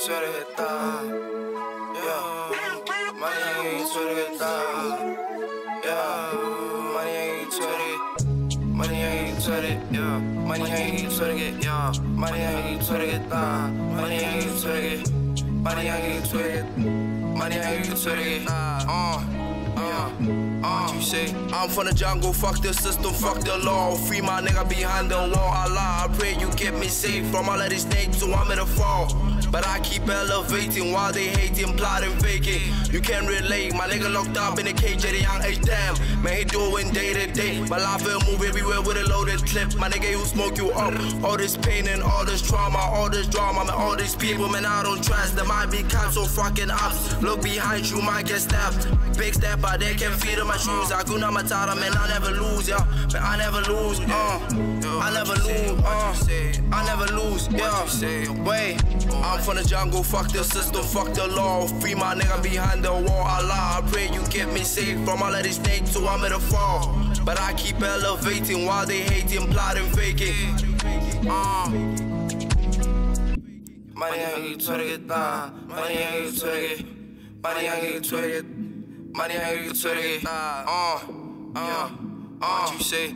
swear to get down. Yeah. Money ain't swear to get down. Yeah. Money ain't swear to Money ain't sweat it, yeah. Money ain't sweat it, yeah. Money ain't sweat it, nah. Money ain't sweat it. Money ain't sweat it. Money ain't sweat it, nah. Uh. Uh, you say I'm from the jungle, fuck the system, fuck the law. Free my nigga behind the wall. Allah, I pray you get me safe from all of these snakes, so I'm in the fall. But I keep elevating while they hating, plotting, faking. You can't relate, my nigga locked up in a cage at a young age, damn. Man, he doing day to day. My life will move everywhere with a loaded clip. My nigga, you smoke you up. All this pain and all this trauma, all this drama, man, all these people, man, I don't trust them. I be cops so fucking ups. Look behind you, might get stabbed. Big step there, can feed on my shoes. I Hakuna Matata, man, I never lose, yeah. Man, I never lose, uh. I never lose, uh. I never lose, yeah. Wait, I'm from the jungle, fuck the system, fuck the law. Free my nigga behind the wall. Allah, I pray you get me safe from all of these snakes, so I'm in the fall. But I keep elevating while they hating, plotting, faking. Uh. Money ain't to get down. Money ain't to get. Money ain't to get. Money ain't to get. Uh, uh, uh. What you say?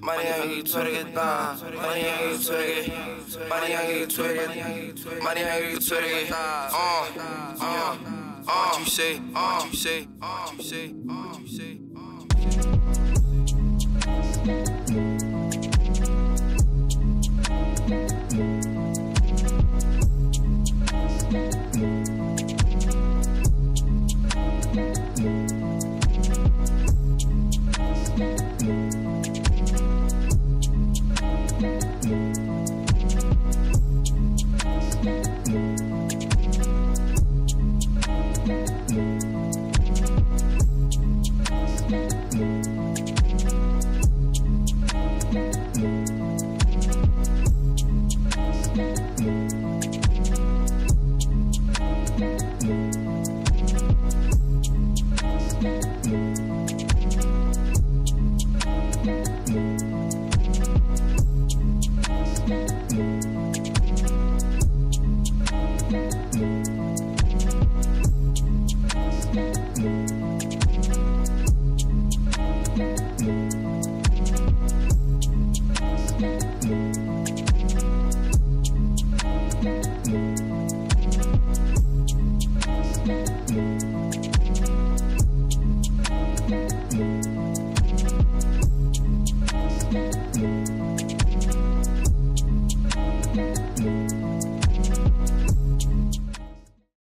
Money ain't to get down. Money ain't to get. Money ain't to get. Money ain't to get. Uh, uh, uh. What you say? What you say? What you say? What you say?